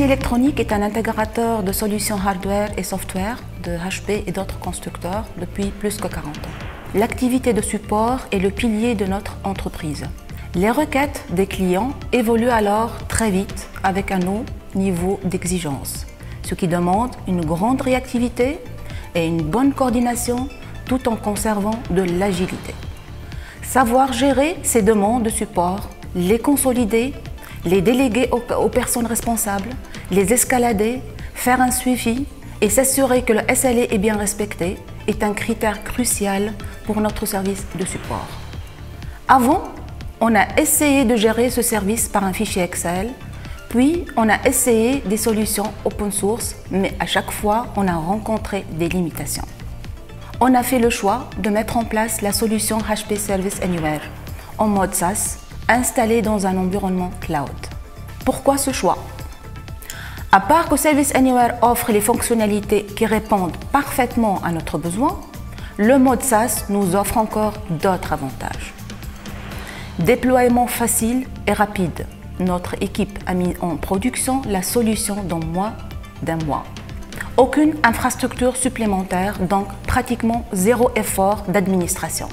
Siemens Electronic est un intégrateur de solutions hardware et software de HP et d'autres constructeurs depuis plus que 40 ans. L'activité de support est le pilier de notre entreprise. Les requêtes des clients évoluent alors très vite avec un haut niveau d'exigence, ce qui demande une grande réactivité et une bonne coordination tout en conservant de l'agilité. Savoir gérer ces demandes de support, les consolider, les déléguer aux, personnes responsables, les escalader, faire un suivi et s'assurer que le SLA est bien respecté est un critère crucial pour notre service de support. Avant, on a essayé de gérer ce service par un fichier Excel, puis on a essayé des solutions open source, mais à chaque fois, on a rencontré des limitations on a fait le choix de mettre en place la solution HP Service Anywhere en mode SaaS installée dans un environnement cloud. Pourquoi ce choix? À part que Service Anywhere offre les fonctionnalités qui répondent parfaitement à notre besoin, le mode SaaS nous offre encore d'autres avantages. Déploiement facile et rapide. Notre équipe a mis en production la solution dans moins d'un mois. Aucune infrastructure supplémentaire, donc pratiquement zéro effort d'administration.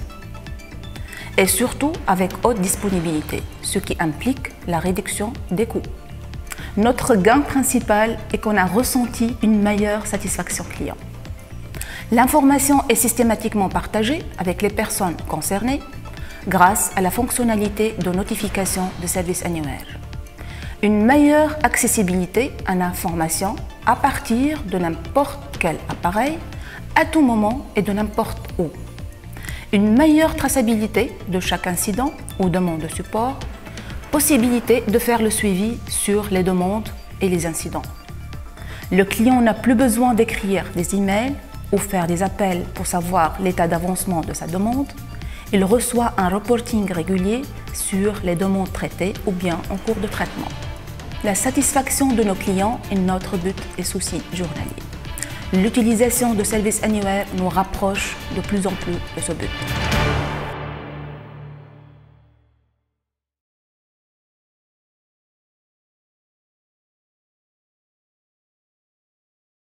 Et surtout avec haute disponibilité, ce qui implique la réduction des coûts. Notre gain principal est qu'on a ressenti une meilleure satisfaction client. L'information est systématiquement partagée avec les personnes concernées grâce à la fonctionnalité de notification de service annuaire une meilleure accessibilité à l'information à partir de n'importe quel appareil, à tout moment et de n'importe où. Une meilleure traçabilité de chaque incident ou demande de support, possibilité de faire le suivi sur les demandes et les incidents. Le client n'a plus besoin d'écrire des emails ou faire des appels pour savoir l'état d'avancement de sa demande. Il reçoit un reporting régulier sur les demandes traitées ou bien en cours de traitement. La satisfaction de nos clients est notre but et souci journalier. L'utilisation de Service Anywhere nous rapproche de plus en plus de ce but.